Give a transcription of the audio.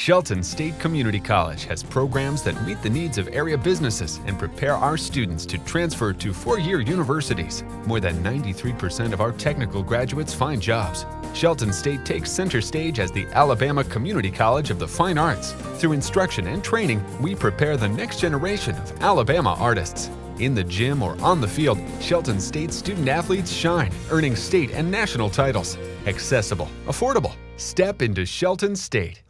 Shelton State Community College has programs that meet the needs of area businesses and prepare our students to transfer to four-year universities. More than 93% of our technical graduates find jobs. Shelton State takes center stage as the Alabama Community College of the Fine Arts. Through instruction and training, we prepare the next generation of Alabama artists. In the gym or on the field, Shelton State student athletes shine, earning state and national titles. Accessible, affordable. Step into Shelton State.